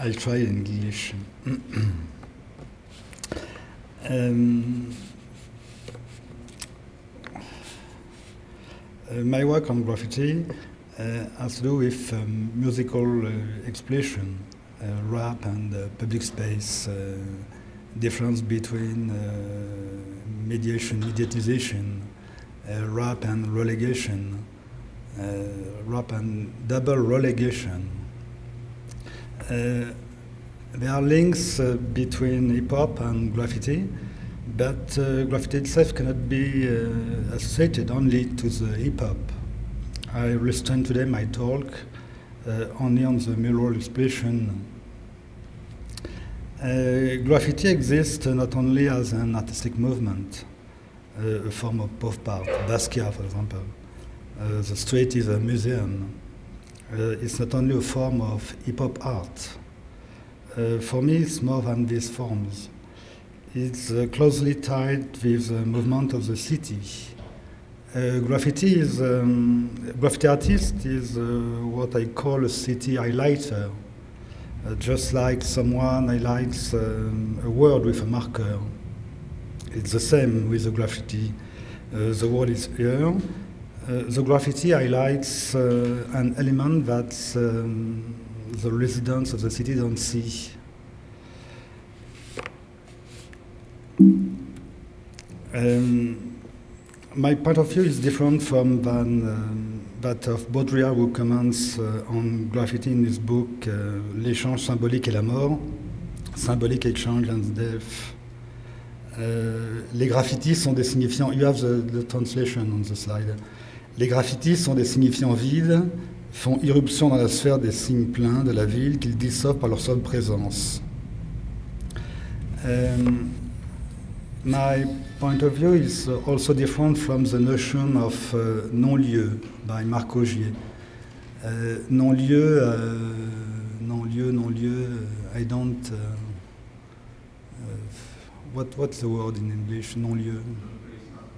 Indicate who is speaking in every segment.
Speaker 1: I'll try in English. um, my work on graffiti uh, has to do with um, musical uh, expression, uh, rap and uh, public space, uh, difference between uh, mediation, mediatization, uh, rap and relegation, uh, rap and double relegation. Uh, there are links uh, between hip hop and graffiti, but uh, graffiti itself cannot be uh, associated only to the hip hop. I restrain today my talk uh, only on the mural expression. Uh, graffiti exists not only as an artistic movement, uh, a form of pop art, Basquiat, for example. The street is a museum. It's not only a form of hip hop art. For me, it's more than these forms. It's uh, closely tied with the movement of the city. Uh, graffiti is um, graffiti artist is uh, what I call a city highlighter, uh, just like someone highlights um, a word with a marker. It's the same with the graffiti. Uh, the word is here. Uh, the graffiti highlights an element that um, the residents of the city don't see. Um, my point of view is different from than, um, that of Baudrillard, who comments uh, on graffiti in his book uh, L'échange symbolique et la mort, Symbolic Exchange and Death. Euh, les graffitis sont des signifiants. You have the, the translation on the slide. Les graffitis sont des signifiants vides, font irruption dans la sphère des signes pleins de la ville qu'ils dissolvent par leur seule présence. Um, my point of view is also different from the notion of uh, non-lieu by Marc Augier. Uh, non-lieu, uh, non-lieu, non-lieu, I don't. Uh, uh, what, what's the word in English? Non-lieu?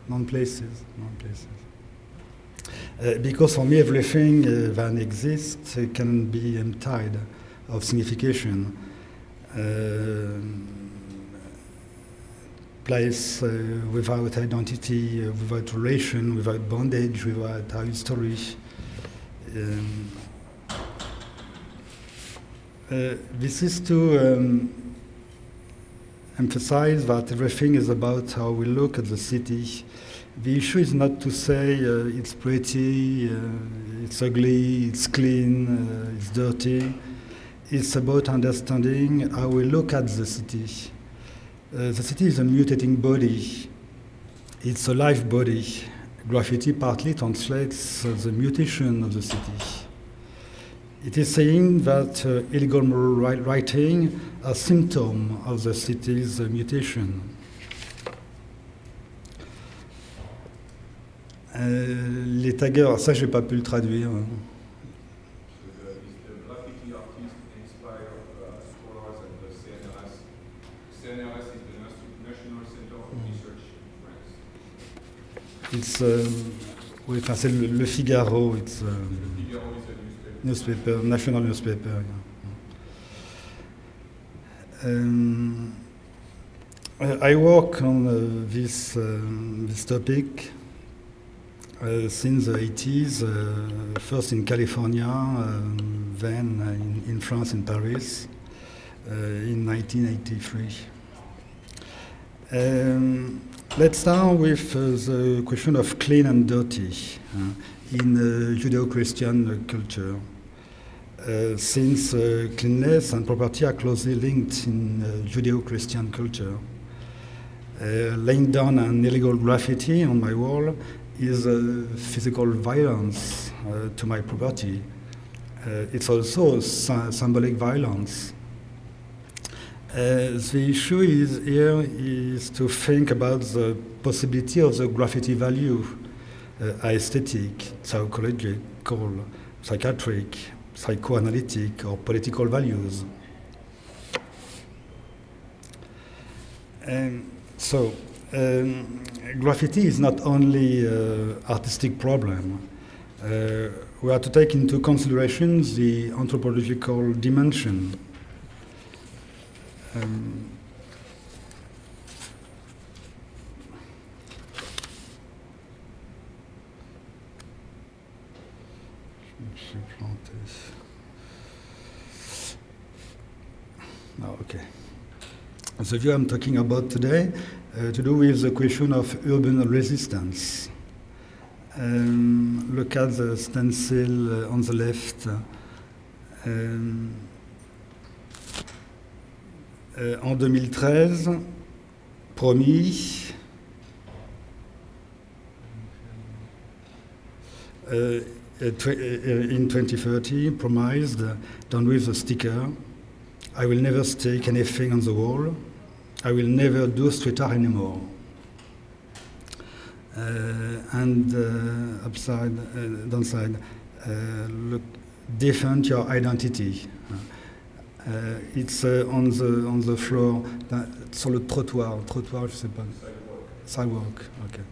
Speaker 1: Non-places. Non-places. Uh, because for me, everything that exists can be emptied of signification. Place uh, without identity, uh, without relation, without bondage, without our history. Um, uh, this is to um, emphasize that everything is about how we look at the city. The issue is not to say uh, it's pretty, uh, it's ugly, it's clean, uh, it's dirty. It's about understanding how we look at the city. Uh, the city is a mutating body. It's a live body. Graffiti partly translates uh, the mutation of the city. It is saying that uh, illegal writing a symptom of the city's uh, mutation. Euh, les taggers, ça j'ai pas pu le traduire. hein.
Speaker 2: The, the graffiti artist inspired uh, scholars at the CNRS. CNRS is the Nas- National Center for Research in France.
Speaker 1: It's, um, oui, enfin, c'est le, Figaro, it's, um,
Speaker 2: a newspaper.
Speaker 1: national newspaper. yeah. Um, I I work on uh, this, um, this topic uh, since the 80s, uh, first in California, um, then in, in France, in Paris, uh, in 1983. Let's start with uh, the question of clean and dirty in uh, Judeo-Christian culture. Uh, since uh, cleanliness and property are closely linked in uh, Judeo-Christian culture. Uh, laying down an illegal graffiti on my wall is a physical violence to my property. It's also sy- symbolic violence. Uh, the issue is here is to think about the possibility of the graffiti value uh, aesthetic, psychological, psychiatric, psychoanalytic, or political values. Um, so, um, graffiti is not only uh, artistic problem. Uh, we are to take into consideration the anthropological dimension. Um. Oh, okay. The view I'm talking about today uh, to do with the question of urban resistance. Um, look at the stencil uh, on the left. Um, euh, en 2013, promis, uh, in 2030, promised, done with a sticker. I will never stick anything on the wall. I will never do street art anymore. Uh, and uh, upside, uh, downside, uh, look, defend your identity. Uh, it's uh, on the on the floor, sur le trottoir, trottoir, je sais pas. Sidewalk. Okay.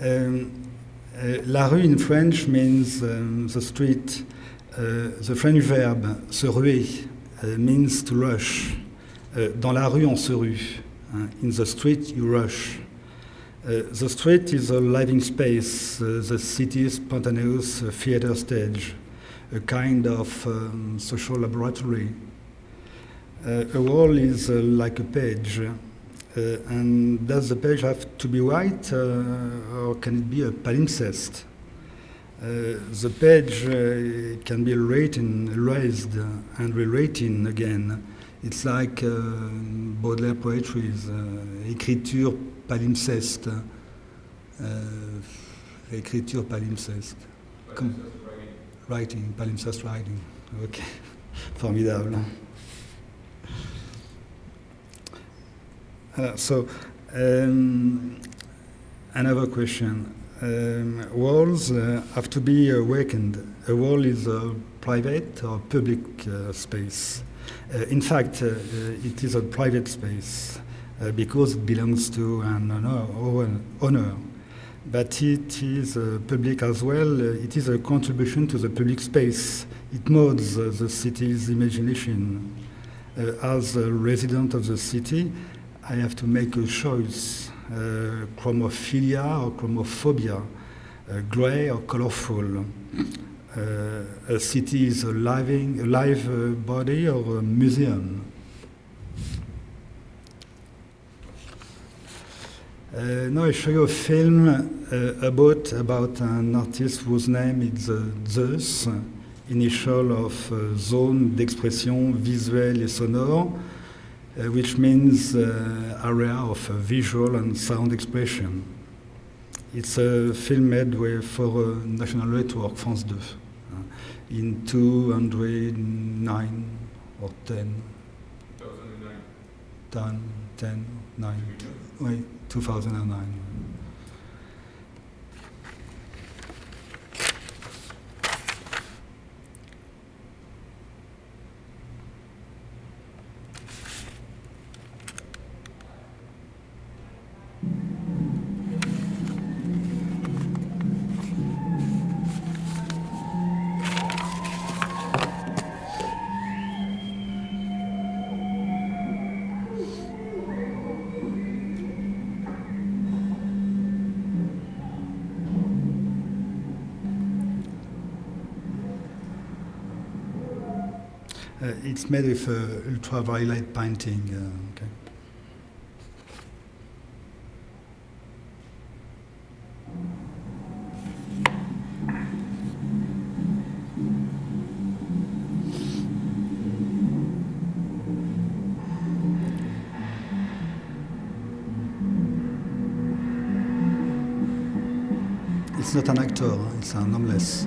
Speaker 1: Um, uh, la rue in French means um, the street. Uh, the French verb se ruer uh, means to rush. Uh, dans la rue, on se rue. hein. In the street, you rush. Uh, the street is a living space, uh, the city's spontaneous uh, theater stage, a kind of um, social laboratory. Uh, a wall is uh, like a page, uh, and does the page have to be white, or can it be a palimpsest? Uh, the page uh, can be written, erased, uh, and rewritten again. It's like uh, Baudelaire poetry, uh, écriture palimpseste. Uh, écriture palimpseste.
Speaker 2: But
Speaker 1: Come.
Speaker 2: it's just writing.
Speaker 1: Palimpsest writing. Ok, formidable. Uh, so, um, another question. Um, walls uh, have to be awakened. A wall is a private or public uh, space. Uh, in fact, uh, uh, it is a private space uh, because it belongs to an owner. own- owner. But it is uh, public as well. It is a contribution to the public space. It molds uh, the city's imagination. Uh, as a resident of the city, I have to make a choice uh, chromophilia or chromophobia, uh, gray or colorful. Uh, a city is a living, a live body or a museum. Uh, now I show you a film uh, about about an artist whose name is uh, Zeus, initial of uh, zone d'expression visuelle et sonore, uh, which means uh, area of uh, visual and sound expression. It's a film made with, for uh, national network France 2 uh, in 209 or 10,
Speaker 2: 2009.
Speaker 1: 10, 10 9. Oui, 2009. It's made with uh, ultraviolet painting. Uh, okay. It's not an actor, it's an homeless.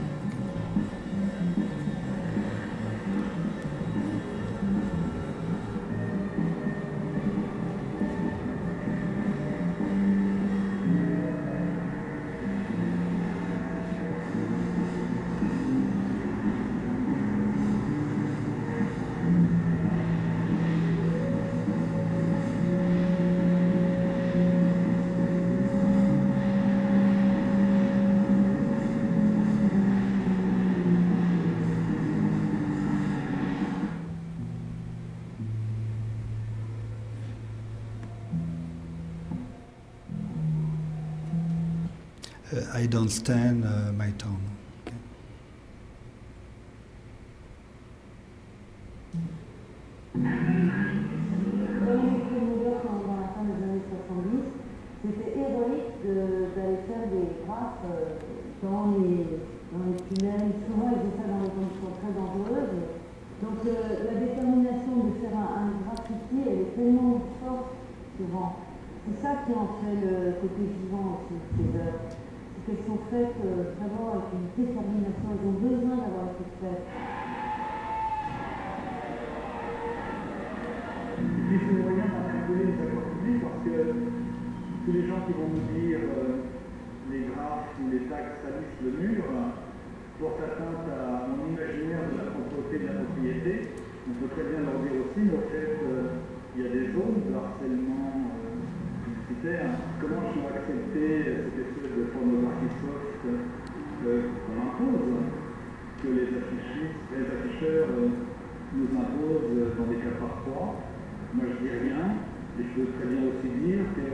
Speaker 1: Uh, I don't stand uh, my tongue. Okay.
Speaker 3: Comme écrit Miller dans dans la fin des années 70, c'était héroïque de- d'aller faire des graphes euh, dans les, dans les tunnels. Souvent, ils faisaient ça dans des conditions très dangereuses. Donc, euh, la détermination de faire un, un graffiti, elle est tellement forte, souvent. C'est ça qui en fait le côté vivant aussi, ces œuvres. C'est qu'elles sont faites euh, vraiment avec une détermination, elles ont besoin d'avoir été faites.
Speaker 4: Et puis c'est le parce que tous les gens qui vont nous dire euh, les graphes ou les tags salissent le mur portent atteinte à mon imaginaire de la propreté de la propriété. On peut très bien leur dire aussi, mais au fait, euh, il y a des zones de harcèlement euh, publicitaire. Comment ils vont accepter cette espèce de pornographie soft euh, qu'on impose, que les les afficheurs euh, nous imposent euh, dans des cas parfois moi, je dis rien, et je peux très bien aussi dire que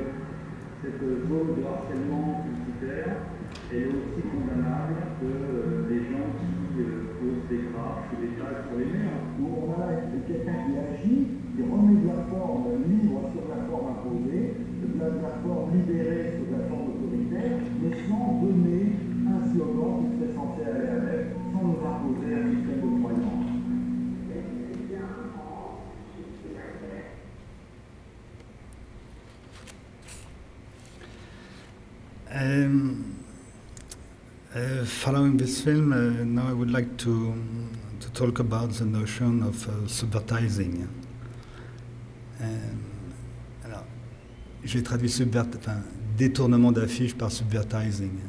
Speaker 4: cette zone de harcèlement publicitaire est aussi condamnable que euh, les gens qui euh, posent des graphes ou des tags sur les murs.
Speaker 5: On a quelqu'un qui agit, qui remet de la forme libre sur la forme imposée, de la, de la forme libérée sur la forme autoritaire, mais sans donner un slogan qui serait censé aller avec, sans nous imposer un système
Speaker 1: uh, following this film, uh, now I would like to, to talk about the notion of uh, subvertising. Um, alors, j'ai traduit subvert, enfin, détournement d'affiche par subvertising.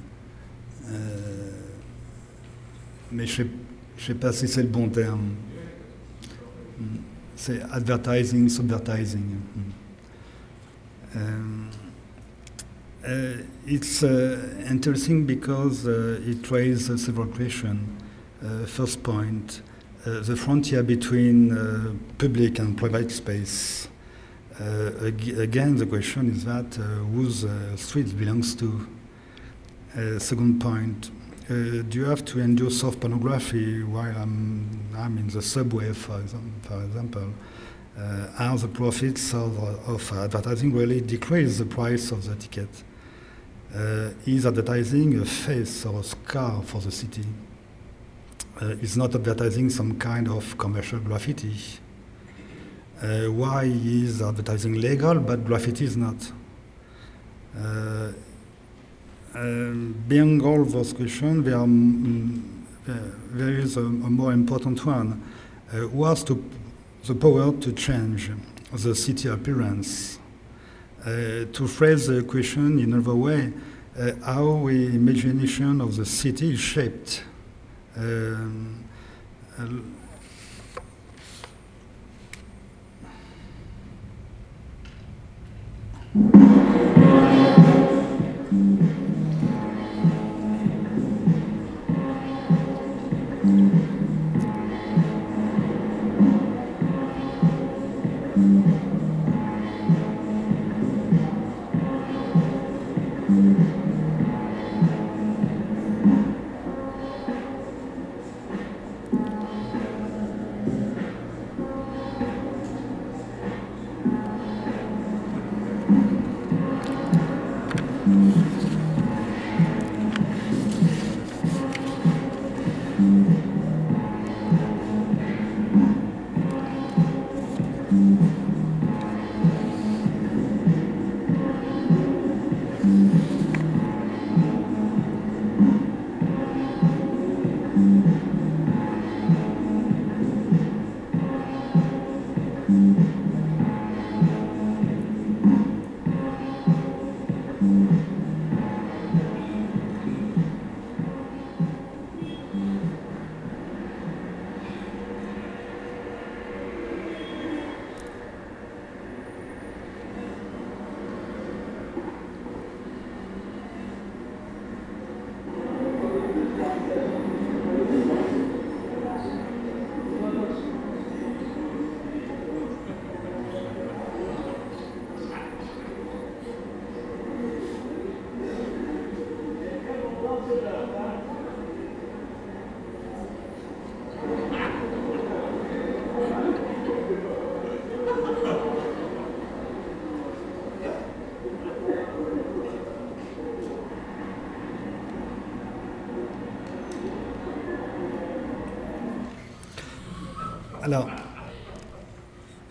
Speaker 1: Euh, mais je ne sais, pas si c'est le bon terme. Mm. C'est advertising, subvertising. Mm. Um, it's uh, interesting because uh, it raises several questions. Uh, first point, uh, the frontier between uh, public and private space. Uh, ag- again, the question is that uh, whose uh, street belongs to. Uh, second point, uh, do you have to endure soft pornography while I'm, I'm in the subway, for, exam- for example? Uh, are the profits of, of advertising really decrease the price of the ticket? Uh, is advertising a face or a scar for the city? Uh, is not advertising some kind of commercial graffiti? Uh, why is advertising legal but graffiti is not? Uh, um, being all those questions, there, there- is a, a more important one. Uh, who has to, the power to change the city appearance? Uh, to phrase the question in another way, uh, how the imagination of the city is shaped. Um,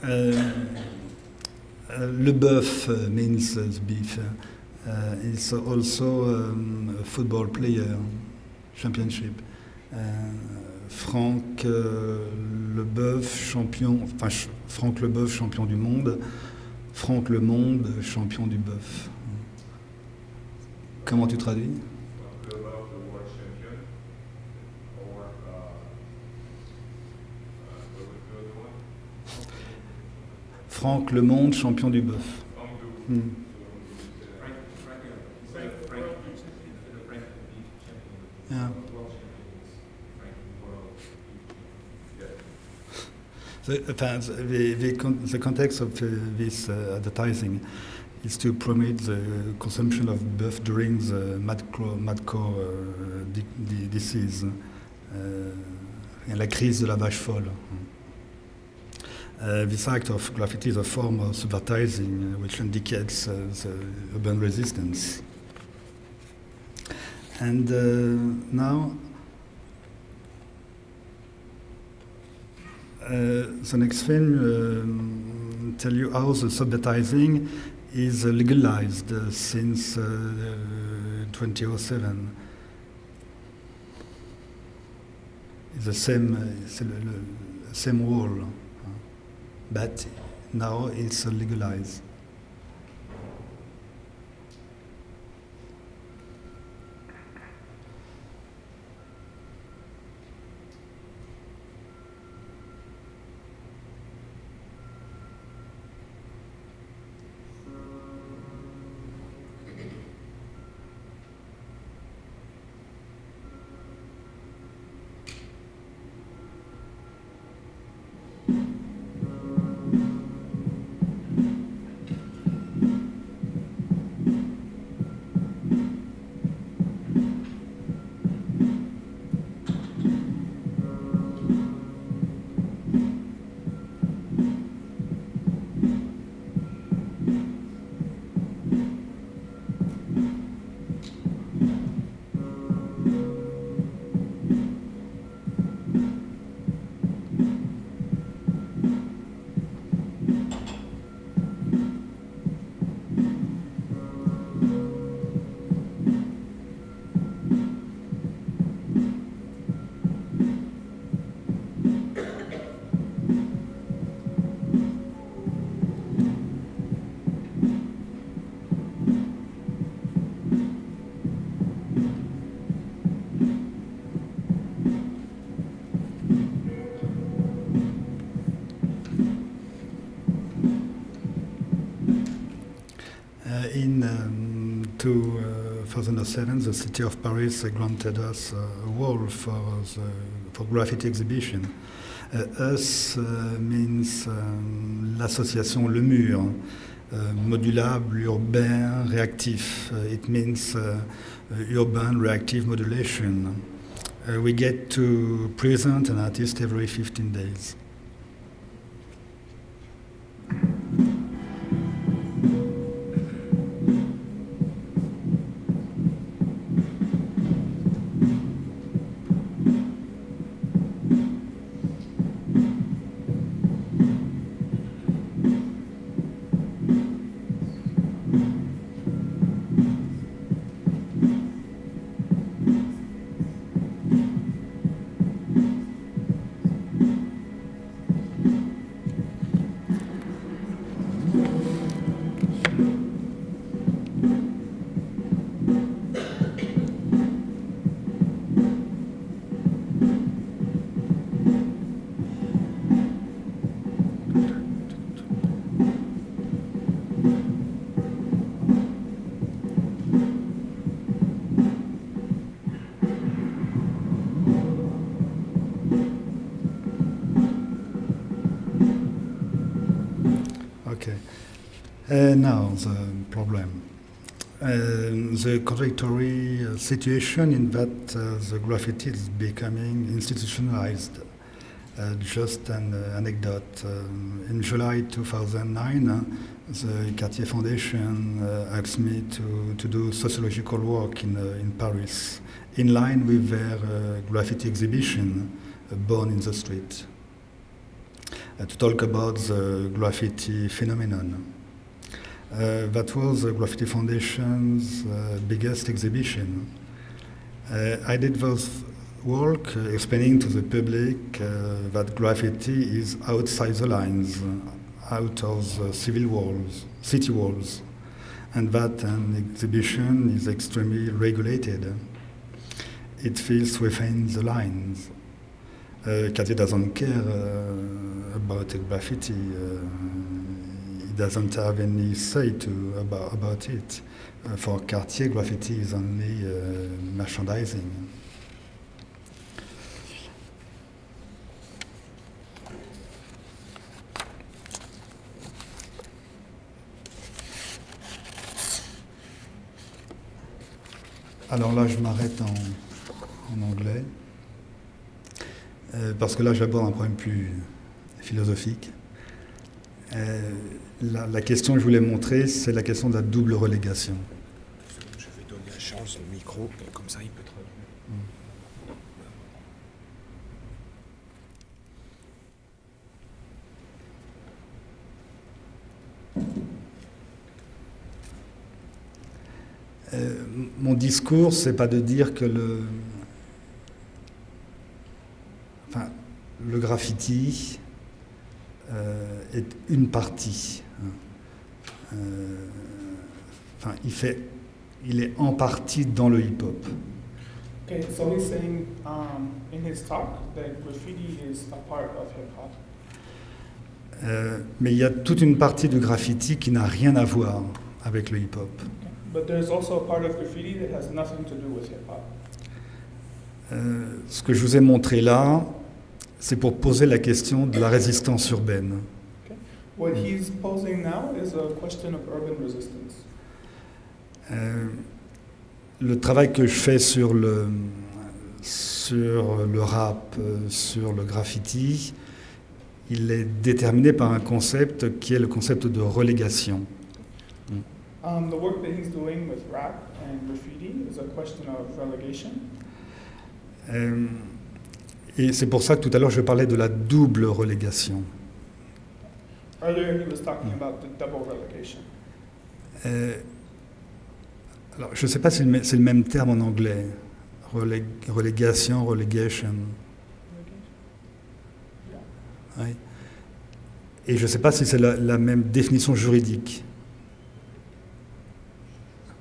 Speaker 1: euh, uh, Leboeuf uh, means uh, the beef. He's also um, football player, championship. Franck euh, Leboeuf, champion, enfin Franck champion du monde. Franck Le Monde, champion du bœuf. Comment tu traduis
Speaker 2: Talk about the world champion or uh, uh, what was the other one?
Speaker 1: Franck Le Monde, champion du bœuf. Hmm. Yeah. The, the, the, the context of uh, this uh, advertising is to promote the consumption of beef during the uh, di- di- disease, uh, la crise de la vache folle. Uh, this act of graffiti is a form of advertising uh, which indicates uh, the urban resistance. And uh, now Uh, the next film um, tell you how the subadvertising is legalized uh, since uh, 2007. It's the same, same wall, but now it's legalized. 2007, the city of Paris granted us a wall for, the, for graffiti exhibition. Uh, us uh, means um, l'association Le Mur, uh, modulable, urbain, réactif. Uh, it means uh, uh, urban reactive modulation. Uh, we get to present an artist every 15 days. Okay. Uh, now the problem. Uh, the contradictory uh, situation in that uh, the graffiti is becoming institutionalized. Uh, just an uh, anecdote. Um, in July 2009, uh, the Cartier Foundation asked me to, to do sociological work in, in Paris, in line with their graffiti exhibition, Born in the Street. Uh, to talk about the graffiti phenomenon. Uh, that was the Graffiti Foundation's uh, biggest exhibition. I did those work uh, explaining to the public uh, that graffiti is outside the lines, out of the civil walls, city walls, and that an exhibition is extremely regulated. It feels within the lines. Doesn't care uh, about graffiti. Doesn't have any say to about, about it. For Cartier, graffiti is only uh, merchandising. Alors là, je m'arrête en, anglais, parce que là, j'aborde un problème plus philosophique. Euh, la, la question que je voulais montrer, c'est la question de la double relégation.
Speaker 6: Je vais donner à Charles le micro, comme ça il peut traduire.
Speaker 1: Euh, mon discours, c'est pas de dire que le, enfin, le graffiti euh, est une partie. hein. Euh, enfin, il fait, il est en partie dans le hip-hop.
Speaker 7: Okay, so he's saying um, in his talk that graffiti is a part of hip hop.
Speaker 1: Euh, mais il y a toute une partie du graffiti qui n'a rien à voir avec le hip-hop.
Speaker 7: But there's also a part of graffiti that has nothing to do with hip hop.
Speaker 1: Euh, ce que je vous ai montré là, c'est pour poser la question de la résistance urbaine.
Speaker 7: What he's posing now is a question of urban resistance.
Speaker 1: Euh, le travail que je fais sur le, sur le rap, euh, sur le graffiti, il est déterminé par un concept qui est le concept de relégation.
Speaker 7: Um, the work that he's doing with rap and graffiti is a question of relegation.
Speaker 1: Euh, et c'est pour ça que tout à l'heure je parlais de la double relégation.
Speaker 7: Earlier, he was talking about the double relegation.
Speaker 1: Euh, alors, je ne sais pas si c'est le même terme en anglais. Relég- relégation, relegation. Oui. Et je ne sais pas si c'est la, la même définition juridique.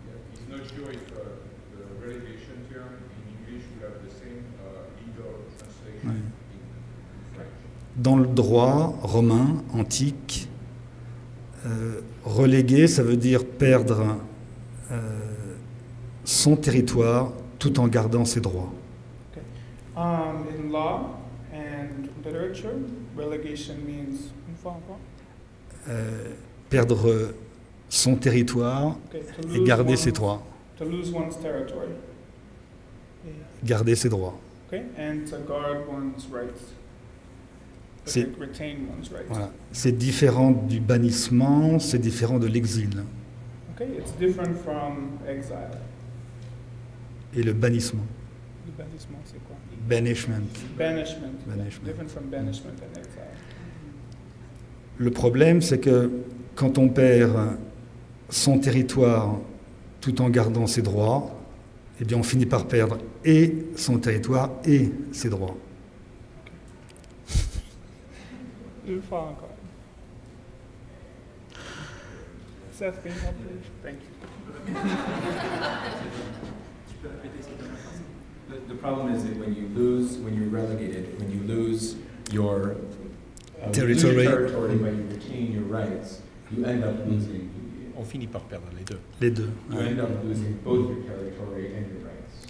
Speaker 2: Yeah, he's not sure if uh, the relegation term in English will have the same uh, legal translation
Speaker 1: Ouais.
Speaker 2: in French.
Speaker 1: Dans le droit romain antique, euh, reléguer, ça veut dire perdre euh, son territoire tout en gardant ses droits.
Speaker 7: Um, in law and literature, relegation means?
Speaker 1: Euh, perdre son territoire
Speaker 7: Okay,
Speaker 1: et garder
Speaker 7: one's-
Speaker 1: ses droits.
Speaker 7: To lose one's territory. Yeah.
Speaker 1: Garder ses droits.
Speaker 7: Okay, and to guard one's rights.
Speaker 1: C'est-. Voilà. Différent du bannissement, c'est différent de l'exil.
Speaker 7: Okay, it's different from exile.
Speaker 1: Et le bannissement,
Speaker 7: Le bannissement, c'est quoi?
Speaker 1: banishment.
Speaker 7: Banishment. yeah,
Speaker 1: Banishment.
Speaker 7: Different from banishment and exile.
Speaker 1: Le problème, c'est que quand on perd son territoire tout en gardant ses droits, eh bien on finit par perdre et son territoire et ses droits.
Speaker 7: Une fois encore. Seth, can you help me? Thank you.
Speaker 8: The, the problem is that when you lose, when you're relegated, when you lose your uh, when you lose your
Speaker 1: Territory.
Speaker 8: territory, but you retain your rights, you end up losing.
Speaker 6: On finit par perdre les deux.
Speaker 1: Les deux.
Speaker 8: You end up losing both your territory and your rights.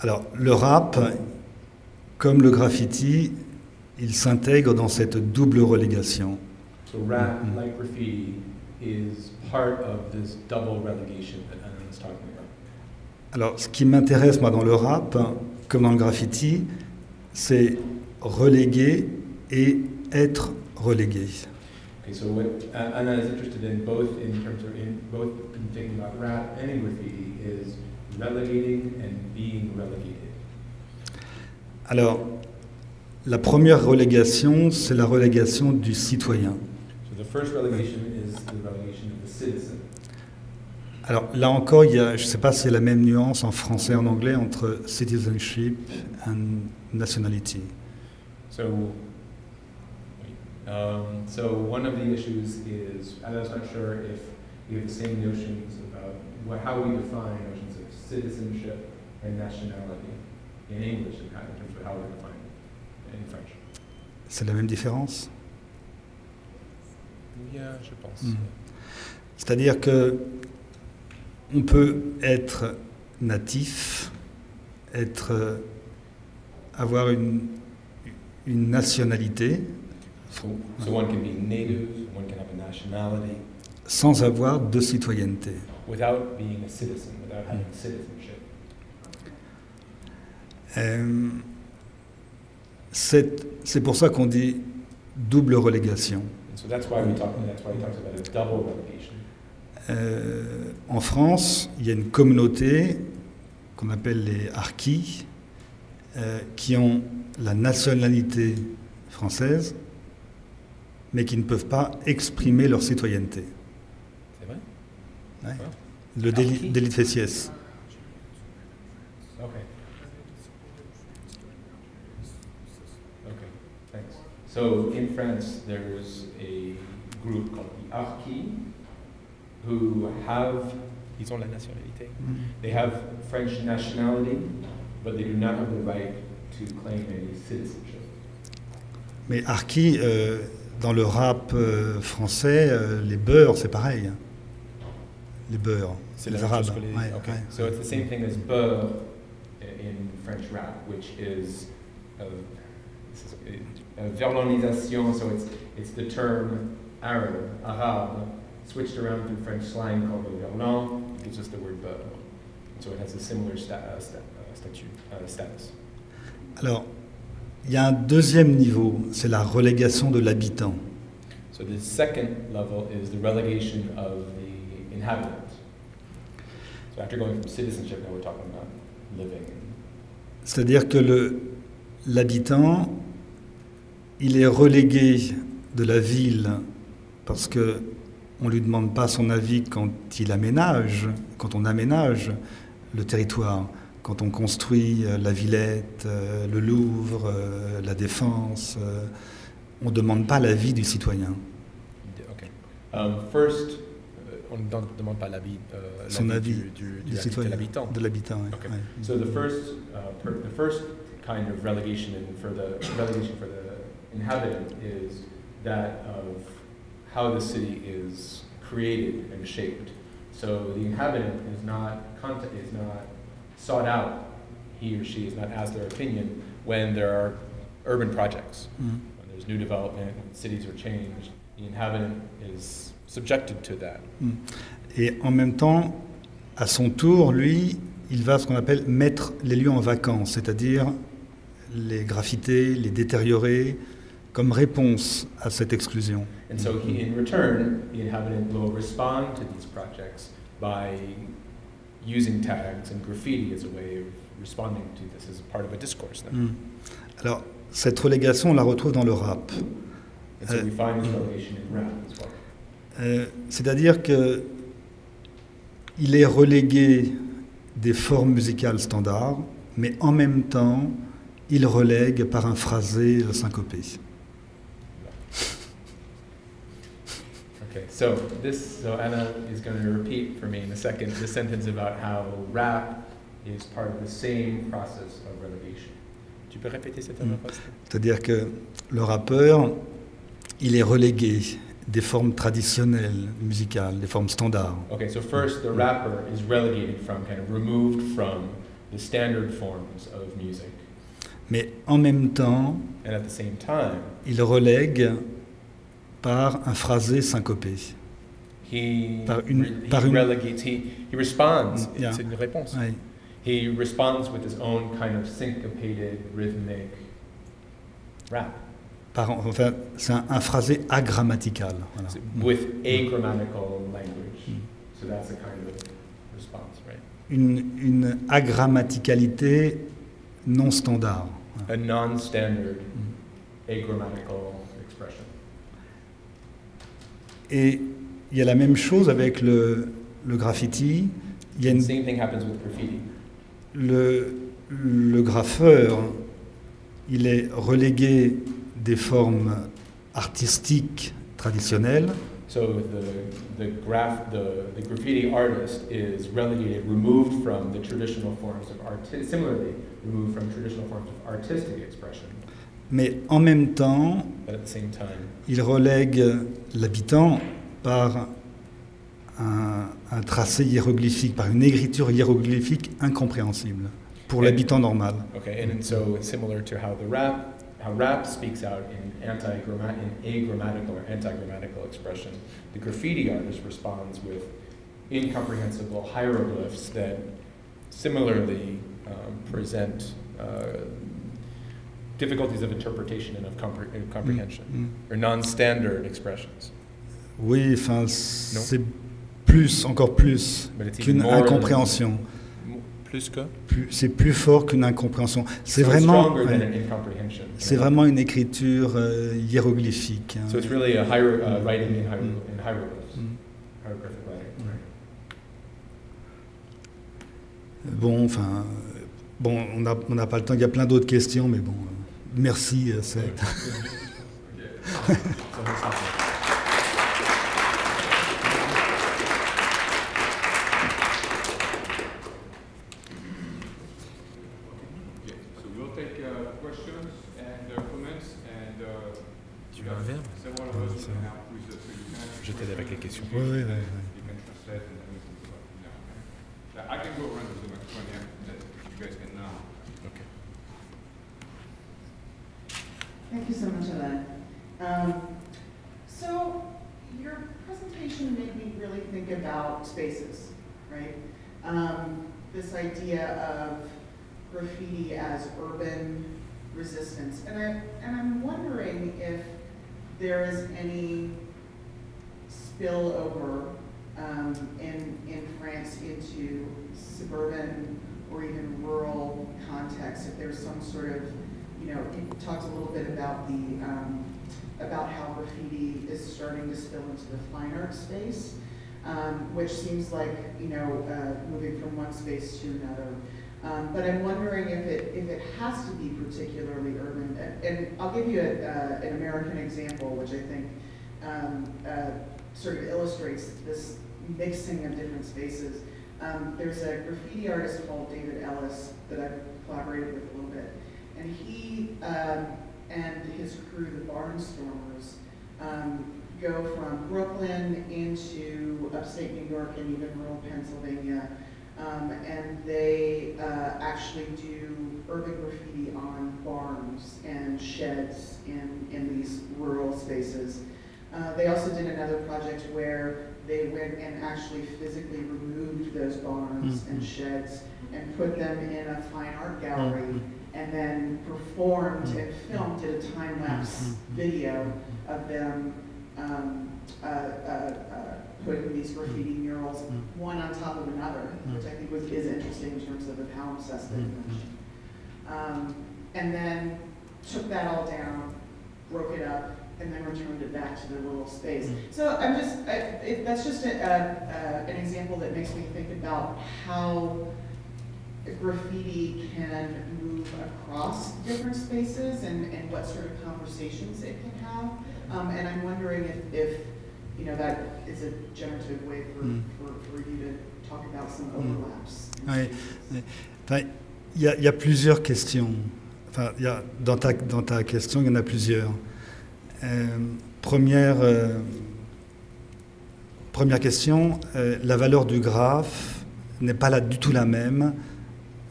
Speaker 1: Alors, le rap, comme le graffiti, il s'intègre dans cette double relégation.
Speaker 8: So rap,
Speaker 1: Mhm.
Speaker 8: like graffiti, is part of this double relegation that Anand's talking about.
Speaker 1: Alors, ce qui m'intéresse, moi, dans le rap, comme dans le graffiti, c'est reléguer et être relégué.
Speaker 8: Okay, so what uh, Anna is interested in both in terms of in both in thinking about rap and in graffiti is relegating and being relegated.
Speaker 1: Alors, La première relégation, c'est la relégation du citoyen.
Speaker 8: So the first relegation is the relegation of the citizen.
Speaker 1: Alors là encore, il y a, je ne sais pas si c'est la même nuance en français et en anglais entre citizenship and nationality.
Speaker 8: So, um, so one of the issues is, I'm not sure if we have the same notions about what, how we define notions of citizenship and nationality in English in terms of how we define.
Speaker 1: C'est la même différence
Speaker 8: Yeah, je pense.
Speaker 1: Mm. C'est-à-dire que on peut être natif, être, euh, avoir une, une nationalité
Speaker 8: So, so one can be native, one can have a nationality
Speaker 1: sans avoir de citoyenneté.
Speaker 8: without being a citizen, without having citizenship.
Speaker 1: Euh, c'est c'est pour ça qu'on dit double relégation.
Speaker 8: And so that's why we talk. That's why he talks about a double relegation.
Speaker 1: Euh, en France, il y a une communauté qu'on appelle les harkis, euh, qui ont la nationalité française, mais qui ne peuvent pas exprimer leur citoyenneté.
Speaker 8: C'est vrai?
Speaker 1: Ouais. Le délit, de faciès.
Speaker 8: Okay. Okay, thanks. So in France, there's a group called the Harkis who have, ils ont la nationalité. They have French nationality, but they do not have the right to claim any citizenship.
Speaker 1: Mais harki, euh, dans le rap euh, français, euh, les beurs, c'est pareil. Les beurs,
Speaker 8: C'est
Speaker 1: les
Speaker 8: la même
Speaker 1: arabes.
Speaker 8: chose que les-
Speaker 1: ouais,
Speaker 8: okay.
Speaker 1: ouais.
Speaker 8: So it's the same thing as beurre in French rap, which is a, verlonisation. So it's it's the term Arab, Arabe, switched around through French slang called le verlan. Gives us the word beurre. So it has a similar sta- uh, sta- uh, statute, uh, status.
Speaker 1: Alors, il y a un deuxième niveau, c'est la relégation de l'habitant.
Speaker 8: So the second level is the relegation of the inhabitant. So after going from citizenship, now we're talking about living.
Speaker 1: C'est-à-dire que l'habitant, il est relégué de la ville parce que on lui demande pas son avis quand il aménage, quand on aménage le territoire, quand on construit euh, la Villette, euh, le Louvre, euh, la Défense, on ne demande pas l'avis du citoyen.
Speaker 8: Okay. Um, first, on ne demande pas l'avis, euh,
Speaker 1: Son avis
Speaker 8: du, du,
Speaker 1: du
Speaker 8: du- de
Speaker 1: citoyen,
Speaker 8: l'habitant.
Speaker 1: de l'habitant.
Speaker 8: Okay.
Speaker 1: ouais.
Speaker 8: So the first, uh, per, the first kind of relegation for the relegation for the inhabitant is that of how the city is created and shaped. So the inhabitant is not content, is not sought out. He or she is not asked their opinion when there are urban projects.
Speaker 1: Mm.
Speaker 8: When there's new development, when cities are changed, the inhabitant is subjected to that.
Speaker 1: Et en même temps, à son tour, lui, il va ce qu'on appelle mettre les lieux en vacances, c'est-à-dire les graffiter, les détériorer, comme réponse à cette exclusion.
Speaker 8: And so he, in return, the inhabitant will respond to these projects by using tags and graffiti as a way of responding to this as part of a discourse.
Speaker 1: Mm. Alors, cette relégation, on la retrouve dans le rap.
Speaker 8: So
Speaker 1: Uh,
Speaker 8: as well.
Speaker 1: Euh, c'est-à-dire que il est relégué des formes musicales standards, mais en même temps, il relègue par un phrasé euh, syncopé.
Speaker 8: Okay, so this, so Anna is going to repeat for me in a second the sentence about how rap is part of the same process of relegation. Tu peux répéter cette
Speaker 1: Mm. C'est-à-dire que le rappeur, il est relégué des formes traditionnelles musicales, des formes standards.
Speaker 8: Okay, so first, the rapper is relegated from, kind of removed from the standard forms of music.
Speaker 1: Mais en même temps,
Speaker 8: And at the same time,
Speaker 1: il relègue par un phrasé syncopé.
Speaker 8: he,
Speaker 1: Par une-
Speaker 8: he
Speaker 1: par une-
Speaker 8: relegates, he, he responds,
Speaker 1: Yeah.
Speaker 8: c'est une réponse. He responds with his own kind of syncopated, rhythmic rap,
Speaker 1: Par, enfin, c'est un, un phrasé agrammatical. voilà.
Speaker 8: So with agrammatical language.
Speaker 1: Mm.
Speaker 8: So that's a kind of response, right?
Speaker 1: Une, une agrammaticalité non standard.
Speaker 8: A non-standard
Speaker 1: Mm.
Speaker 8: agrammatical.
Speaker 1: Et il y a la même chose avec le, le graffiti. Il y a une-
Speaker 8: same thing happens with graffiti.
Speaker 1: le, le graffeur, il est relégué des formes artistiques traditionnelles
Speaker 8: So the, the graph, the, the graffiti artist is relegated, removed from the traditional forms of art, similarly, removed from traditional forms of artistic expression.
Speaker 1: Mais en même temps,
Speaker 8: But at the same time,
Speaker 1: il relègue l'habitant par un, un tracé hiéroglyphique, par une écriture hiéroglyphique incompréhensible pour l'habitant normal.
Speaker 8: okay, and, and so similar to how the rap, how rap speaks out in anti-gramma, in agrammatical or anti-grammatical expression, the graffiti artist responds with incomprehensible hieroglyphs that similarly um, present uh, difficulties of interpretation and of compre- and comprehension,
Speaker 1: Mm.
Speaker 8: or non-standard expressions.
Speaker 1: Oui, enfin, c'est plus, encore plus qu'une incompréhension.
Speaker 8: Plus que?
Speaker 1: Plus- C'est plus fort qu'une incompréhension. C'est
Speaker 8: So it's
Speaker 1: vraiment, ouais, c'est vraiment une écriture euh, hiéroglyphique. hein.
Speaker 8: So it's really a hiero- uh, writing in, hiero- in hieroglyphs,
Speaker 1: Mm.
Speaker 8: hieroglyphic writing.
Speaker 1: Bon, enfin, bon, on n'a on n'a pas le temps. Il y a plein d'autres questions, mais bon, euh, merci. euh,
Speaker 2: we'll take uh, questions and uh, comments and uh,
Speaker 6: avec les questions.
Speaker 1: Oui, oui, oui,
Speaker 9: Um, so your presentation made me really think about spaces, right? Um, this idea of graffiti as urban resistance, and I and I'm wondering if there is any spillover um, in in France into suburban or even rural contexts. If there's some sort of you know, talked a little bit about the, um, about how graffiti is starting to spill into the fine art space, um, which seems like, you know, uh, moving from one space to another. Um, but I'm wondering if it, if it has to be particularly urban. And, I'll give you a, uh, an American example, which I think um, uh, sort of illustrates this mixing of different spaces. Um, there's a graffiti artist called David Ellis that I've collaborated with a little bit. And he um, and his crew, the Barnstormers, um, go from Brooklyn into upstate New York and even rural Pennsylvania. Um, and they uh, actually do urban graffiti on barns and sheds in, in these rural spaces. Uh, they also did another project where they went and actually physically removed those barns and sheds and put them in a fine art gallery and then performed and filmed, did a time lapse video of them um, uh, uh, uh, putting these graffiti murals one on top of another, which I think was, is interesting in terms of the palimpsest that you mentioned. Um, and then took that all down, broke it up, and then returned it back to the little space. So I'm just, I, it, that's just a, uh, an example that makes me think about how graffiti can move across different spaces and, and what sort of conversations it can have. Um, and I'm wondering if, if, you know, that is a generative way for,
Speaker 1: Mm.
Speaker 9: for, for you to talk about some
Speaker 1: Mm.
Speaker 9: overlaps.
Speaker 1: Oui. Enfin, il y, a- il y a plusieurs questions. Enfin, y a, dans, ta, dans ta question, il y en a plusieurs. Euh, première, euh, première question, euh, la valeur du graphe n'est pas là du tout la même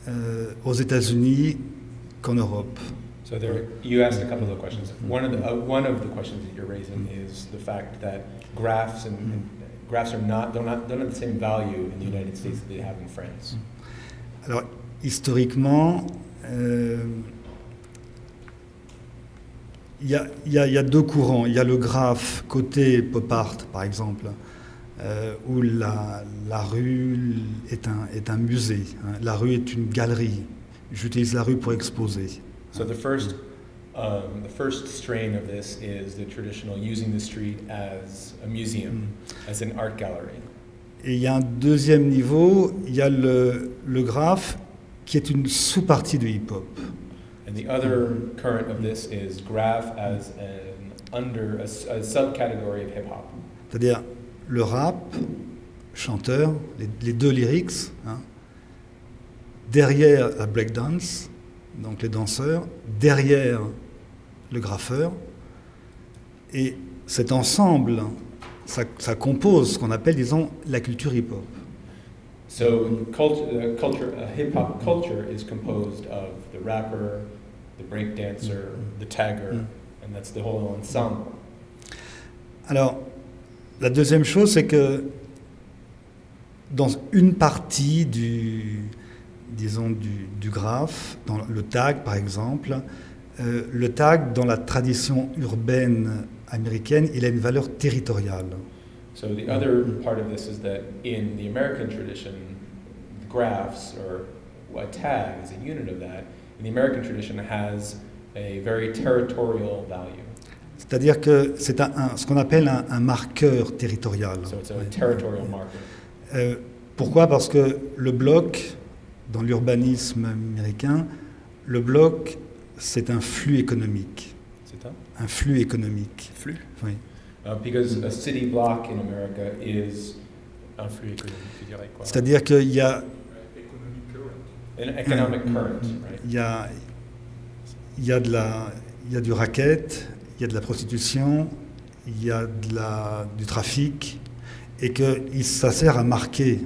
Speaker 1: euh, aux États-Unis qu'en Europe.
Speaker 8: So there, you asked a couple of questions. One of the, uh, one of the questions that you're raising is the fact that graphs and, and graphs are not, they're not, don't have the same value in the United States that they have in France.
Speaker 1: Alors, historiquement, euh, il y, y a deux courants. Il y a le graphe côté pop art, par exemple, euh, où la, la rue est un, est un musée. hein. La rue est une galerie. J'utilise la rue pour exposer.
Speaker 8: So the first Um, the first strain of this is the traditional using the street as a museum, as an art gallery.
Speaker 1: Et il y a un deuxième niveau, il y a le, le graphe qui est une sous-partie du hip-hop.
Speaker 8: And the other current of this is graph as an under a, a subcategory of hip hop.
Speaker 1: C'est-à-dire le rap, chanteur, les, les deux lyrics, hein, derrière la breakdance, donc les danseurs, derrière le graffeur, et cet ensemble, ça, ça compose ce qu'on appelle, disons, la culture hip-hop.
Speaker 8: So culture, uh, culture, uh, hip hop culture is composed of the rapper, the breakdancer, the tagger,
Speaker 1: Mm.
Speaker 8: and that's the whole ensemble.
Speaker 1: Alors, la deuxième chose, c'est que dans une partie du, disons, du, du graphe, dans le tag par exemple, euh, le tag dans la tradition urbaine américaine, il a une valeur territoriale.
Speaker 8: So the other part of this is that in the American tradition, graphs or a tag is a unit of that. In the American tradition, has a very territorial value.
Speaker 1: C'est-à-dire que c'est un, un- ce qu'on appelle un, un marqueur territorial.
Speaker 8: So it's a territorial marker.
Speaker 1: Euh, pourquoi? Parce que le bloc, dans l'urbanisme américain, le bloc, c'est un flux économique.
Speaker 8: C'est ça?
Speaker 1: Un flux économique.
Speaker 8: Flux?
Speaker 1: Oui.
Speaker 8: Uh, because a city block in America is un flux économique, tu dirais quoi?
Speaker 1: C'est-à-dire qu'il y a,
Speaker 2: Economic current.
Speaker 8: An economic current, right?
Speaker 1: il y a, il y a, de la, il y a du racket, il y a de la prostitution, il y a de la, du trafic, et que ça sert à marquer,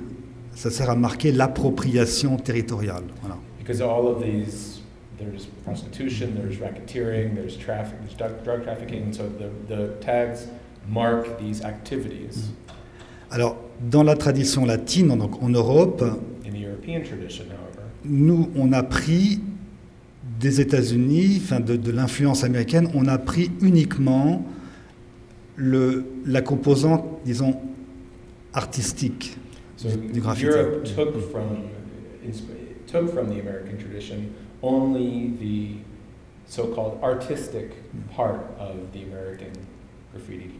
Speaker 1: ça sert à marquer l'appropriation territoriale. Voilà.
Speaker 8: Because all of these, there's prostitution, there's racketeering, there's traffic, there's drug, drug trafficking, so the, the tags mark these activities.
Speaker 1: Alors, dans la tradition latine, donc en Europe,
Speaker 8: In the European tradition, however,
Speaker 1: nous, on a pris des États-Unis, enfin de, de l'influence américaine, on a pris uniquement le, la composante, disons, artistique
Speaker 8: so
Speaker 1: du.
Speaker 8: Europe took from, insp- took from the American tradition only the so-called artistic part of the American graffiti,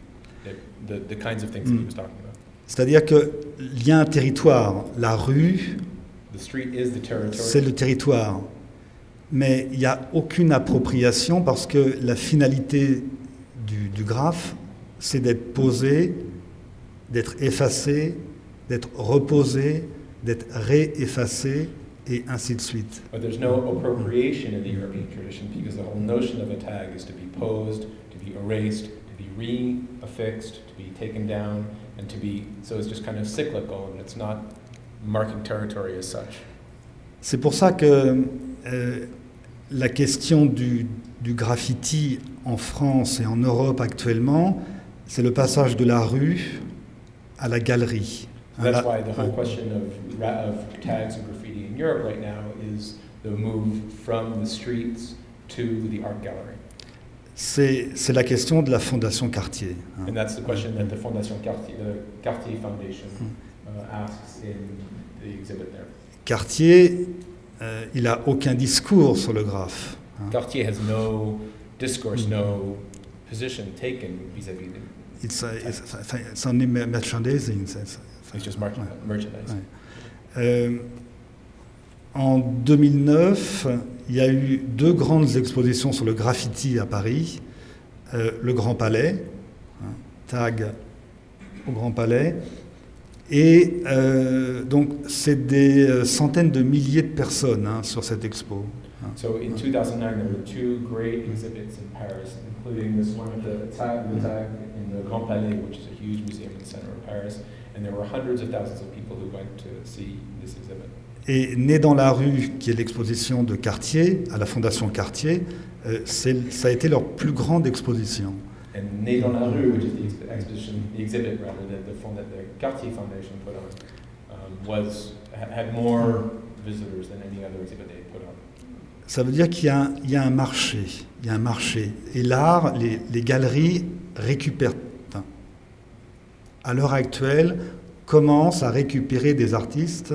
Speaker 8: the, the, the kinds of things that he
Speaker 1: Mm.
Speaker 8: was talking about.
Speaker 1: C'est-à-dire qu'il y a un territoire, la rue, c'est le territoire, mais il n'y a aucune appropriation parce que la finalité du, du graphe, c'est d'être posé, d'être effacé, d'être reposé, d'être réeffacé, et ainsi de suite.
Speaker 8: But there's no appropriation in the European tradition because the whole notion of a tag is to be posed, to be erased, to be re-affixed, to be taken down, and to be, so it's just kind of cyclical and it's not marking territory as such.
Speaker 1: C'est pour ça que euh, la question du, du graffiti en France et en Europe actuellement, c'est le passage de la rue à la galerie.
Speaker 8: That's why the whole question of, of tags and graffiti in Europe right now is the move from the streets to the art gallery.
Speaker 1: C'est la question de la Fondation Cartier. hein.
Speaker 8: And that's the question that the Fondation Cartier, the Cartier Foundation uh, asks in the exhibit there.
Speaker 1: Cartier, euh, il n'a aucun discours sur le graphe. hein.
Speaker 8: Cartier has no discourse, no position taken vis-à-vis the,
Speaker 1: It's, a- it's, enfin, it's only mer- merchandising. enfin,
Speaker 8: it's just mar-
Speaker 1: ouais.
Speaker 8: merchandise.
Speaker 1: Ouais. Euh, en 2009, il y a eu deux grandes expositions sur le graffiti à Paris. Euh, le Grand Palais, hein, tag au Grand Palais. Et euh, donc, c'est des euh, centaines de milliers de personnes hein, sur cette expo. hein.
Speaker 8: So in 2009, there were two great exhibits in Paris, including this one at the tag, the tag in the Grand Palais, which is a huge museum in the center of Paris. And there were hundreds of thousands of people who went to see this exhibit.
Speaker 1: Et Né dans la rue, qui est l'exposition de Cartier, à la Fondation Cartier, euh, ça a été leur plus grande exposition.
Speaker 8: And Né dans la rue, which is the ex- exposition, the exhibit rather, that the, that the Cartier Foundation put on, um, was, ha- had more visitors than any other exhibit they put on.
Speaker 1: Ça veut dire qu'il y, y a un marché. Il y a un marché. Et l'art, les, les galeries récupèrent, enfin, à l'heure actuelle, commencent à récupérer des artistes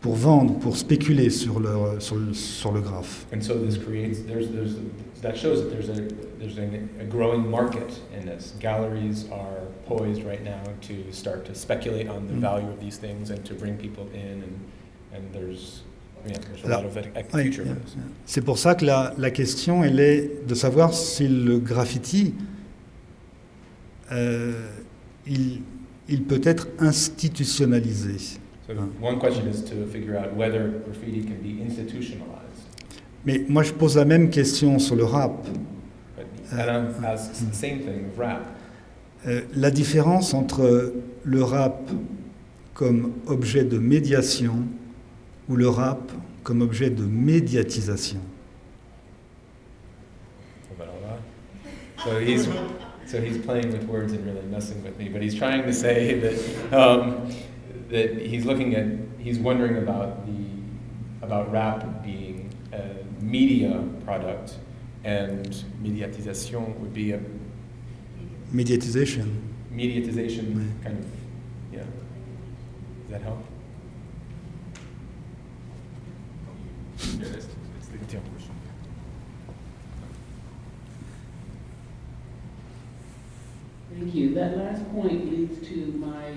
Speaker 1: pour vendre, pour spéculer sur le, sur le, sur le graphe.
Speaker 8: And so this creates, there's, there's, that shows that there's a, there's a, a growing market in this. Galleries are poised right now to start to speculate on the
Speaker 1: Mm.
Speaker 8: value of these things and to bring people in and, and there's,
Speaker 1: Oui. C'est pour ça que la, la question, elle est de savoir si le graffiti, euh, il, il peut être institutionnalisé.
Speaker 8: So one question is to figure out whether graffiti can be institutionalized.
Speaker 1: Mais moi, je pose la même question sur le rap.
Speaker 8: But and I'm as the same thing with rap.
Speaker 1: Euh, la différence entre le rap comme objet de médiation ou le rap comme objet de médiatisation.
Speaker 8: That. So he's so he's playing with words and really messing with me, but he's trying to say that um, that he's looking at he's wondering about the about rap being a media product and mediatization would be a
Speaker 1: Médiatisation.
Speaker 8: mediatization
Speaker 1: Ouais.
Speaker 8: kind of yeah. Does that help?
Speaker 2: Yeah, let's, let's the question.
Speaker 10: Thank you. That last point leads to my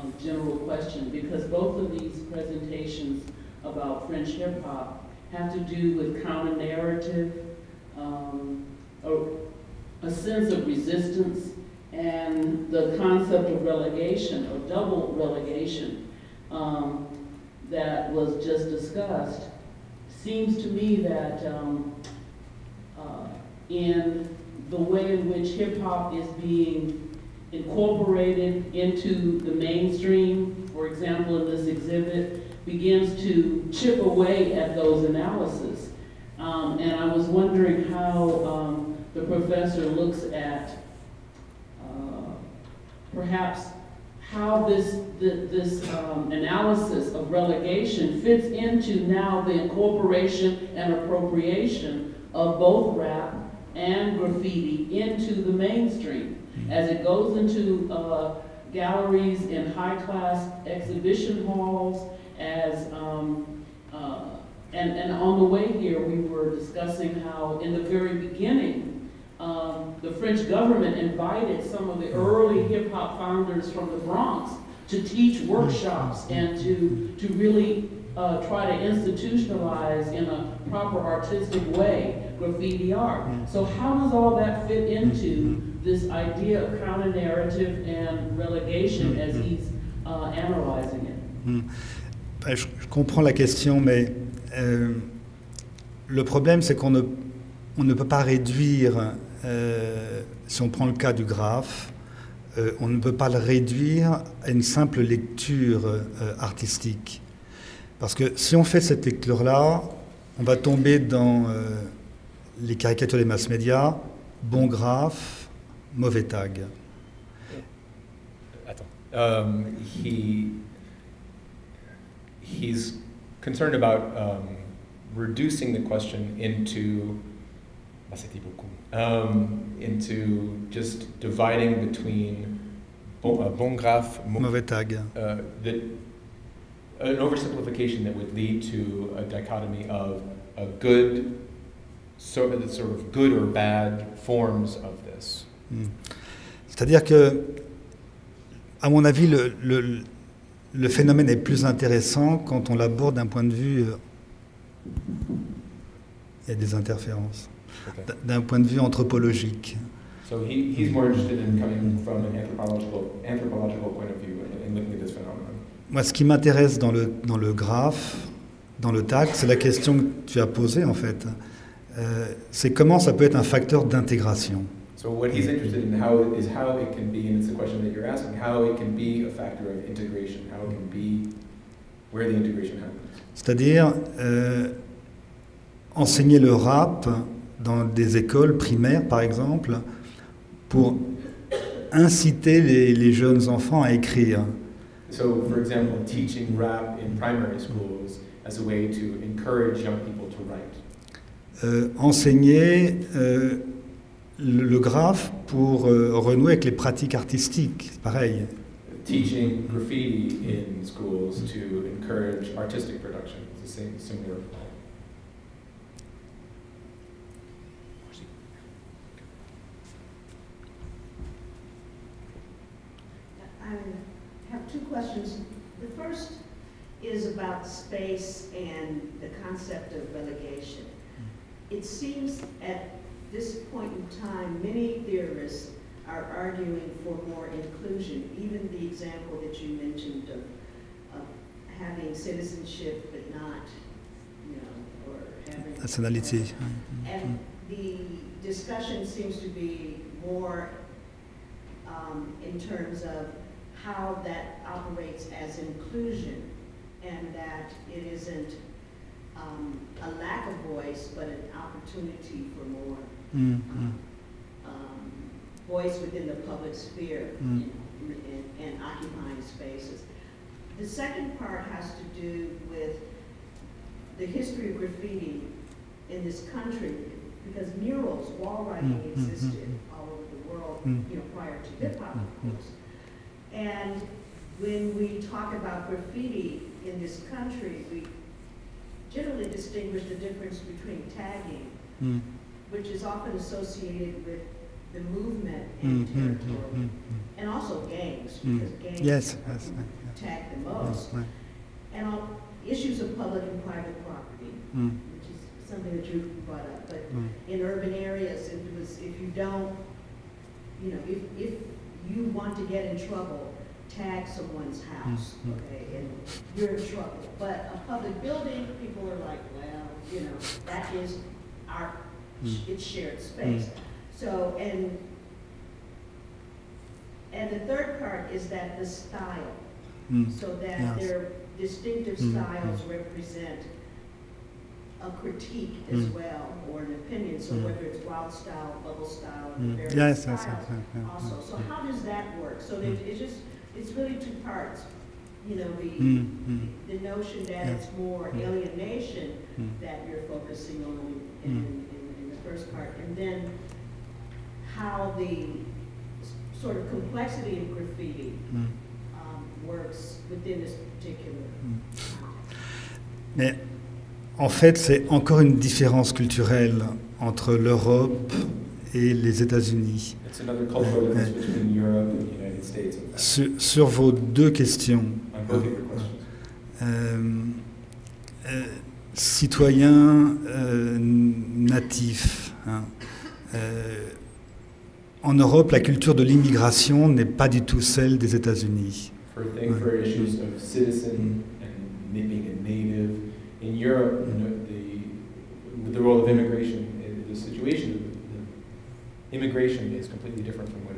Speaker 10: um, general question, because both of these presentations about French hip hop have to do with counter narrative, um, or a sense of resistance, and the concept of relegation or double relegation um, that was just discussed. Seems to me that um, uh, in the way in which hip hop is being incorporated into the mainstream, for example, in this exhibit, begins to chip away at those analyses. Um, and I was wondering how um, the professor looks at uh, perhaps how this, thi- this um, analysis of relegation fits into now the incorporation and appropriation of both rap and graffiti into the mainstream. As it goes into uh, galleries in high-class exhibition halls, as, um, uh, and, and on the way here, we were discussing how in the very beginning, um, the French government invited some of the early hip-hop founders from the Bronx to teach workshops and to, to really uh, try to institutionalize in a proper artistic way graffiti art. So how does all that fit into this idea of counter-narrative and relegation as he's uh, analyzing it?
Speaker 1: Hmm. Ben, Je, je comprends la question, mais euh, le problème, c'est qu'on ne, on ne peut pas réduire, euh, si on prend le cas du graphe, euh, on ne peut pas le réduire à une simple lecture artistique. Parce que si on fait cette lecture-là, on va tomber dans les caricatures des mass médias, bon graphe, mauvais tag.
Speaker 8: Attends. Um, he he's concerned about um, reducing the question into bah, c'était beaucoup. um, into just dividing between bon, uh, bon graph,
Speaker 1: Mauvais tag.
Speaker 8: uh, that an oversimplification that would lead to a dichotomy of a good sort of good or bad forms of this.
Speaker 1: Hmm. C'est-à-dire que, à mon avis, le, le- le phénomène est plus intéressant quand on l'aborde d'un point de vue. euh, Il y a des interférences.
Speaker 8: Okay.
Speaker 1: D'un point de vue anthropologique.
Speaker 8: So he, he's more interested in coming from an anthropological, anthropological point of view and, looking at this phenomenon.
Speaker 1: Moi, ce qui m'intéresse dans le, dans le graphe, dans le tag, c'est la question que tu as posée en fait. Euh, c'est comment ça peut être un facteur d'intégration.
Speaker 8: So what he's interested in how is how it can be, and it's the question that you're asking, how it can be a factor of integration, how it can be where the integration happens.
Speaker 1: C'est-à-dire euh, enseigner le rap dans des écoles primaires, par exemple, pour inciter les, les jeunes enfants à écrire.
Speaker 8: So, for example, teaching rap in primary schools as a way to encourage young people to write.
Speaker 1: Euh, enseigner euh, le, le graphe pour euh, renouer avec les pratiques artistiques, c'est pareil.
Speaker 8: teaching graffiti in schools to encourage artistic production. It's the same, similar.
Speaker 11: I have two questions. The first is about space and the concept of relegation. It seems at this point in time, many theorists are arguing for more inclusion. Even the example that you mentioned of, of having citizenship but not, you know, or having.
Speaker 1: Nationalité.
Speaker 11: And the discussion seems to be more um, in terms of how that operates as inclusion and that it isn't um, a lack of voice, but an opportunity for more
Speaker 1: Mm, mm.
Speaker 11: um, voice within the public sphere
Speaker 1: Mm.
Speaker 11: and, and occupying spaces. The second part has to do with the history of graffiti in this country, because murals, wall writing
Speaker 1: Mm, mm,
Speaker 11: existed
Speaker 1: mm,
Speaker 11: all over the world,
Speaker 1: Mm.
Speaker 11: you know, prior to hip hop,
Speaker 1: Mm,
Speaker 11: of
Speaker 1: mm.
Speaker 11: course. And when we talk about graffiti in this country, we generally distinguish the difference between tagging
Speaker 1: Mm,
Speaker 11: which is often associated with the movement and
Speaker 1: mm, mm,
Speaker 11: territory,
Speaker 1: mm,
Speaker 11: and also gangs,
Speaker 1: mm.
Speaker 11: because gangs
Speaker 1: Yes,
Speaker 11: are
Speaker 1: yes,
Speaker 11: who tag the most, and all issues of public and private property,
Speaker 1: Mm,
Speaker 11: which is something that you brought up. But
Speaker 1: mm,
Speaker 11: in urban areas, it was if you don't, you know, if if you want to get in trouble, tag someone's house,
Speaker 1: mm.
Speaker 11: okay, and you're in trouble. But a public building, people are like, well, you know, that is our,
Speaker 1: Mm.
Speaker 11: it's shared space. So, and, and the third part is that the style,
Speaker 1: Mm.
Speaker 11: so that
Speaker 1: Yes.
Speaker 11: their distinctive
Speaker 1: Mm,
Speaker 11: styles represent a critique as
Speaker 1: Mm.
Speaker 11: well, or an opinion, so
Speaker 1: Mm.
Speaker 11: whether it's wild style, bubble style,
Speaker 1: Mm.
Speaker 11: various
Speaker 1: Yes,
Speaker 11: styles
Speaker 1: yes, yes,
Speaker 11: also. So how does that work? So it's just, it's really two parts, you know, the,
Speaker 1: Mm, mm,
Speaker 11: the notion that
Speaker 1: Yeah.
Speaker 11: it's more
Speaker 1: Mm.
Speaker 11: alienation
Speaker 1: mm.
Speaker 11: that you're focusing on in, first part, and then how the sort of complexity of graffiti
Speaker 1: Mm.
Speaker 11: um, works within this particular
Speaker 1: Mm.
Speaker 11: context.
Speaker 1: Mais en fait, c'est encore une différence culturelle entre l'Europe et les États-Unis.
Speaker 8: It's another cultural difference between Europe and the United States. in fact,
Speaker 1: Sur, sur vos deux questions. euh, euh, citoyens euh, natifs, hein, euh, en Europe, la culture de l'immigration n'est pas du tout celle des États-Unis.
Speaker 8: For thing for
Speaker 1: Ouais.
Speaker 8: issues of citizen and ni- being a native. In Europe, you know, the, with the role of immigration, the situation of the immigration is completely different from what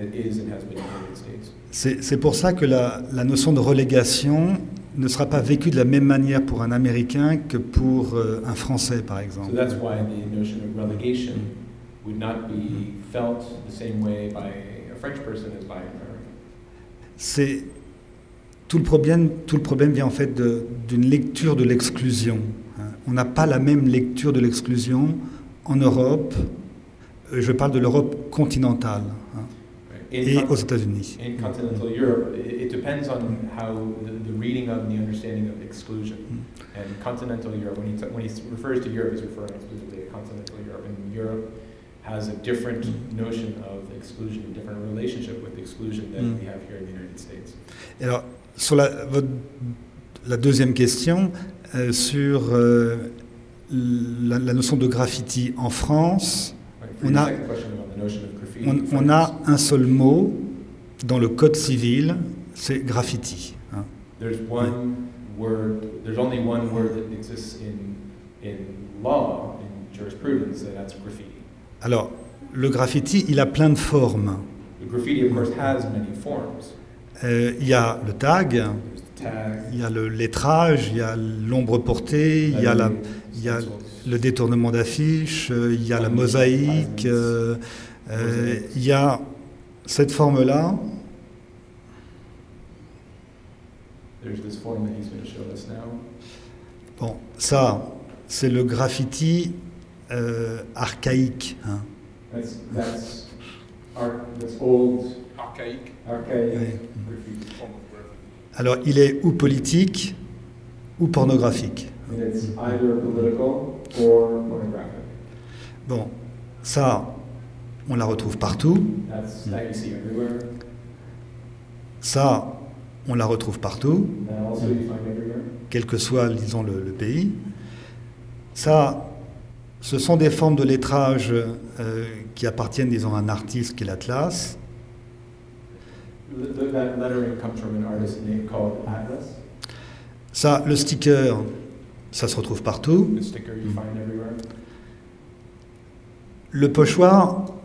Speaker 8: it is and has been in the United States.
Speaker 1: C'est c'est pour ça que la, la notion de relégation ne sera pas vécue de la même manière pour un Américain que pour euh, un Français, par
Speaker 8: So
Speaker 1: exemple.
Speaker 8: that's why the notion of relegation would not be felt the same way by a French person as by an American.
Speaker 1: C'est tout le problème. Tout le problème vient en fait d'une lecture de l'exclusion. hein. On n'a pas la même lecture de l'exclusion en Europe. euh, Je parle de l'Europe continentale? Et
Speaker 8: In,
Speaker 1: aux États-Unis.
Speaker 8: in continental Europe, it, it depends on how the, the reading of and the understanding of exclusion.
Speaker 1: Mm.
Speaker 8: And continental Europe, when he, t- when he s- refers to Europe, he's referring exclusively to continental Europe. And Europe has a different notion of exclusion, a different relationship with exclusion than
Speaker 1: Mm.
Speaker 8: we have here in the United States.
Speaker 1: Et alors, sur la, votre- la deuxième question, euh, sur euh, la, la notion de graffiti en France,
Speaker 8: Right,
Speaker 1: On a- on, a un seul mot dans le code civil, c'est graffiti. hein.
Speaker 8: There's one word, there's only one word that exists in, in law, in jurisprudence, and that's graffiti.
Speaker 1: Alors, le graffiti, il a plein de formes.
Speaker 8: The graffiti, of course, has many forms.
Speaker 1: Euh, il y a le tag,
Speaker 8: There's the tag,
Speaker 1: il y a le lettrage, il y a l'ombre portée, il y a, la, il y a le détournement d'affiches, euh, il y a la mosaïque, euh, euh, il y a cette forme-là,
Speaker 8: There's this form that he's going to show us now.
Speaker 1: Bon, ça, c'est le graffiti euh, archaïque. hein.
Speaker 8: That's, that's that's old.
Speaker 1: Alors, il est ou politique ou pornographique.
Speaker 8: And it's either political or pornographic.
Speaker 1: Bon, ça, on la retrouve partout. Ça, on la retrouve partout, quel que soit, disons, le, le pays. Ça, ce sont des formes de lettrage euh, qui appartiennent, disons, à un artiste qui est l'Atlas. Ça, le sticker, ça se retrouve partout. Le pochoir,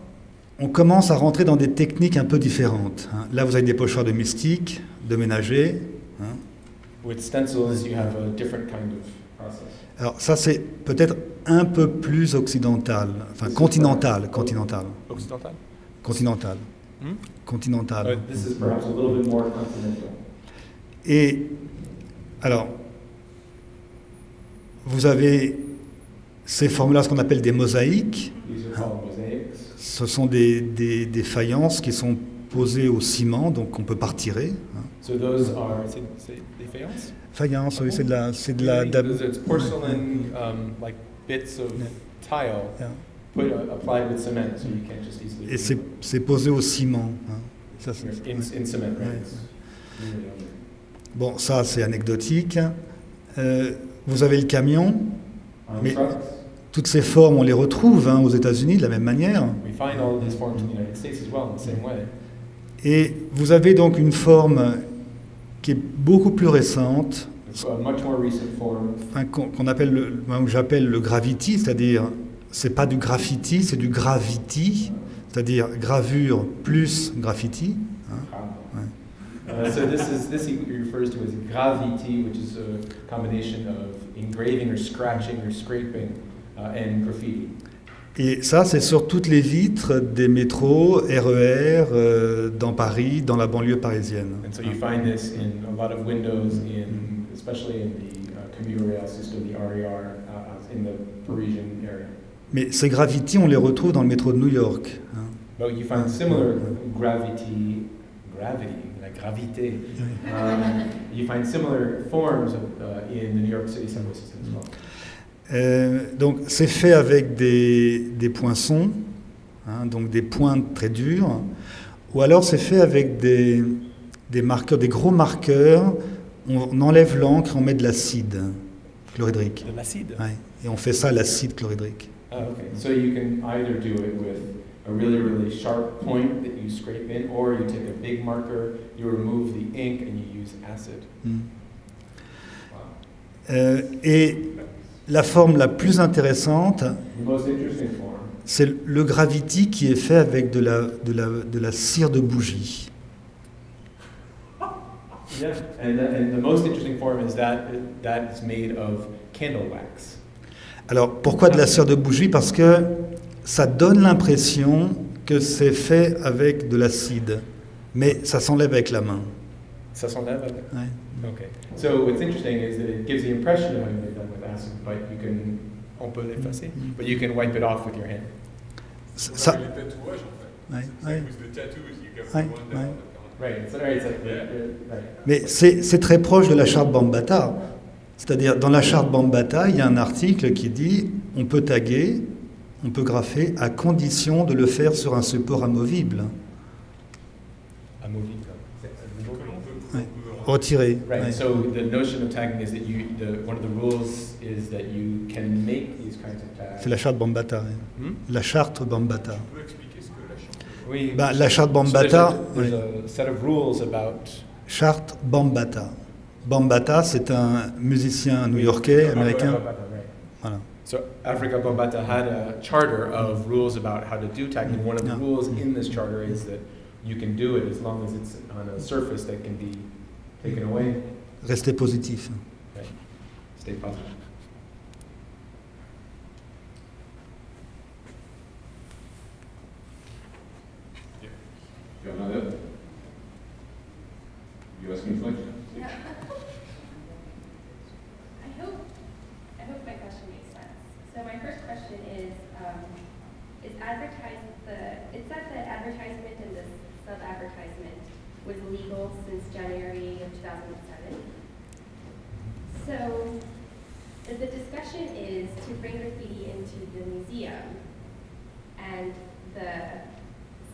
Speaker 1: on commence à rentrer dans des techniques un peu différentes. hein. Là, vous avez des pochoirs de mystique, de ménager. hein.
Speaker 8: With stencils, you have a different kind of process.
Speaker 1: Alors ça, c'est peut-être un peu plus occidental, enfin continental, continental,
Speaker 8: Occidental?
Speaker 1: continental,
Speaker 8: Hmm?
Speaker 1: continental.
Speaker 8: Uh, this is perhaps a little bit more continental.
Speaker 1: Et alors, vous avez ces formes-là, ce qu'on appelle des mosaïques.
Speaker 8: These are called mosaics.
Speaker 1: Ce sont des, des- des faïences qui sont posées au ciment, donc on peut pas retirer. hein.
Speaker 8: So those are, c'est c'est des faïences?
Speaker 1: Faïence, oui, c'est de la, c'est de la. D'ab-
Speaker 8: Those- It's porcelain, um, like bits of tile
Speaker 1: Yeah.
Speaker 8: put, uh, applied with cement, so you can't just easily.
Speaker 1: Et c'est, c'est posé au ciment. hein. Ça, c'est-
Speaker 8: In, in cement, right?
Speaker 1: Ouais. Bon, ça c'est anecdotique. Euh, vous avez le camion.
Speaker 8: On
Speaker 1: Mais- Toutes ces formes, on les retrouve hein, aux États-Unis de la même manière.
Speaker 8: we find all of these forms in the United States as well in the same way.
Speaker 1: Et vous avez donc une forme qui est beaucoup plus récente, qu'on, appelle, le, j'appelle le gravity, c'est-à-dire c'est pas du graffiti, c'est du gravity, c'est-à-dire gravure plus graffiti. hein.
Speaker 8: Uh, so this is this he refers to as gravity, which is a combination of engraving or scratching or scraping.
Speaker 1: Et ça, c'est sur toutes les vitres des métros, RER, euh, dans Paris, dans la banlieue parisienne.
Speaker 8: And so you find this in a lot of windows, in especially in the commuter rail system, the RER, in the Parisian area.
Speaker 1: Mais ces gravities, on les retrouve dans le métro de New York. hein.
Speaker 8: But you find similar gravity, gravity, like gravité. Um, you find similar forms of, uh, in the New York City subway system as well.
Speaker 1: Euh, donc c'est fait avec des, des poinçons, hein, donc des pointes très dures, ou alors c'est fait avec des, des marqueurs, des gros marqueurs. On, enlève l'encre, on met de l'acide chlorhydrique.
Speaker 8: De l'acide.
Speaker 1: Ouais, et on fait ça à l'acide chlorhydrique.
Speaker 8: Oh, okay. So you can either do it with a really, really sharp point that you scrape in, or you take a big marker, you remove the ink, and you use acid.
Speaker 1: Mm. Euh, et la forme la plus intéressante, c'est le gravity qui est fait avec de la, de la, de la cire de bougie.
Speaker 8: Yeah, and the, and the most interesting form is that that is made of candle wax.
Speaker 1: Alors pourquoi de la cire de bougie? Parce que ça donne l'impression que c'est fait avec de l'acide, mais ça s'enlève avec la main.
Speaker 8: Ça s'enlève avec.
Speaker 1: Ouais.
Speaker 8: Okay. So what's interesting is that it gives the impression of but you can on peut l'effacer, but you can wipe it off with your hand.
Speaker 1: Ça, mais c'est c'est très proche de la charte Bambata. C'est-à-dire, dans la charte Bambata, il y a un article qui dit on peut taguer, on peut graffer, à condition de le faire sur un support amovible.
Speaker 8: Amovible. Right.
Speaker 1: ouais.
Speaker 8: So the notion of tagging is that you the one of the rules is that you can make these kinds of tags.
Speaker 1: C'est la charte Bambata. ouais.
Speaker 8: Hmm?
Speaker 1: La charte Bambata.
Speaker 2: Tu peux expliquer ce que la chante
Speaker 8: Oui.
Speaker 1: Bah, la charte
Speaker 8: So
Speaker 1: Bambata,
Speaker 8: there's, a, there's a set of rules about
Speaker 1: charte Bambata. Bambata, c'est un musicien new-yorkais, américain. Voilà.
Speaker 8: So Africa Bambata had a charter of rules about how to do tagging. and One of the rules in this charter is that you can do it as long as it's on a surface that can be taken away.
Speaker 1: Restez positif.
Speaker 8: Right. Stay positive.
Speaker 2: Bernadette You asking questions?
Speaker 12: I hope, I hope my question makes sense. So my first question is, um, is advertise the, it said that advertisement and the of advertisement was legal since January of 2007. So the discussion is to bring graffiti into the museum and the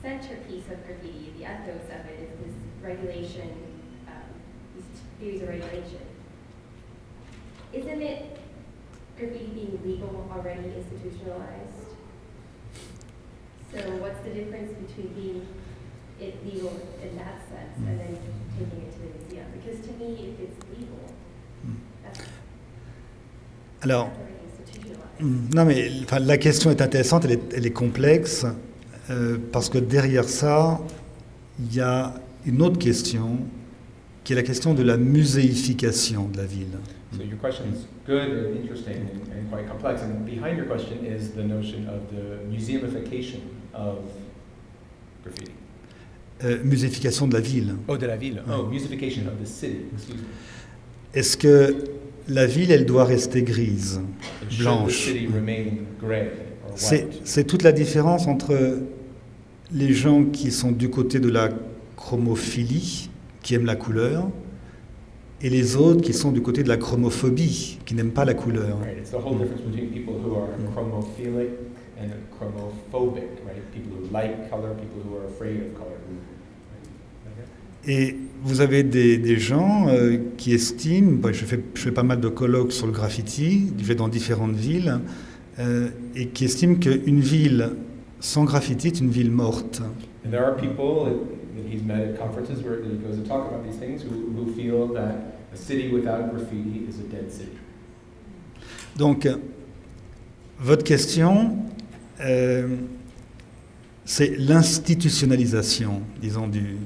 Speaker 12: centerpiece of graffiti, the ethos of it is this regulation, um, these theories of regulation. Isn't it graffiti being legal already institutionalized? So what's the difference between being it legal in that sense and then taking it to the museum? Because to me, if it's legal, that's
Speaker 1: Alors. Hmm, Non, mais enfin, la question est intéressante, elle est, elle est complexe, euh, parce que derrière ça, il y a une autre question, qui est la question de la muséification de la ville.
Speaker 8: So your question is good and interesting and, and quite complex. And behind your question is the notion of the museumification of graffiti.
Speaker 1: Euh, muséification de la ville.
Speaker 8: Oh, de la ville. Oh, museification of the city.
Speaker 1: Est-ce que la ville, elle doit rester grise, blanche c'est toute la différence entre les gens qui sont du côté de la chromophilie, qui aiment la couleur, et les autres qui sont du côté de la chromophobie, qui n'aiment pas la couleur.
Speaker 8: Right. The and chromophobic, right? People who like color, people who are afraid of color.
Speaker 1: Et vous avez des, des gens euh, qui estiment, bah, je, fais, je fais pas mal de colloques sur le graffiti, je vais dans différentes villes, euh, et qui estiment qu'une ville sans graffiti est une ville morte.
Speaker 8: And there are people that, he's met at conferences where he goes to talk about these things who, who feel that a city without graffiti is a dead city.
Speaker 1: Donc, votre question, euh, c'est l'institutionnalisation, disons, du,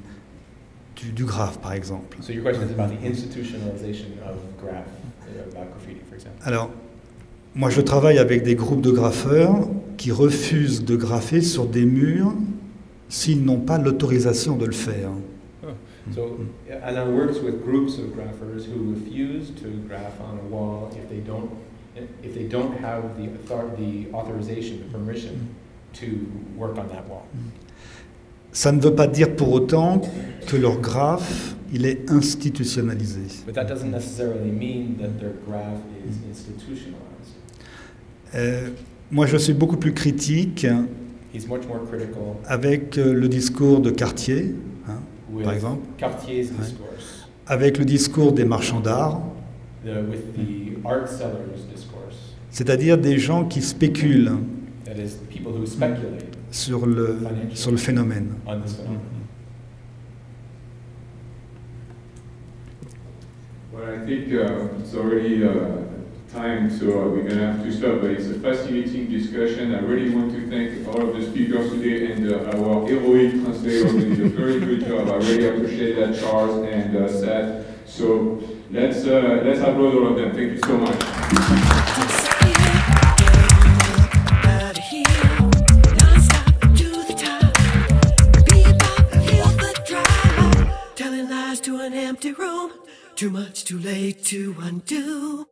Speaker 1: du, du graphe, par exemple.
Speaker 8: So your question is about the institutionalization of graph, about graffiti, for example.
Speaker 1: Alors, moi, je travaille avec des groupes de graffeurs qui refusent de graffer sur des murs s'ils n'ont pas l'autorisation de le faire.
Speaker 8: So Alan works with groups of graphers who refuse to graph on a wall if they don't if they don't have the author, the authorization, the permission to work on that wall.
Speaker 1: Ça ne veut pas dire pour autant que leur graphe, il est institutionnalisé.
Speaker 8: But that doesn't necessarily mean that their graph is institutionalized.
Speaker 1: Euh, moi, je suis beaucoup plus critique
Speaker 8: He's much more critical
Speaker 1: avec euh, le discours de Cartier, hein, par exemple,
Speaker 8: Cartier's
Speaker 1: Ouais.
Speaker 8: discourse,
Speaker 1: avec le discours des marchands d'art,
Speaker 8: the, with the.
Speaker 1: C'est-à-dire des gens qui spéculent
Speaker 8: That is, people who speculate
Speaker 1: sur le, sur le phénomène.
Speaker 8: on this phenomenon.
Speaker 2: Well, I think uh, it's already uh, time, so uh, we're gonna have to stop. But it's a fascinating discussion. I really want to thank all of the speakers today and uh, our heroic translator who did a very good job. I really appreciate that, Charles and uh, Seth. So let's uh, let's applaud all of them. Thank you so much.
Speaker 13: To an empty room. Too much, too late to undo.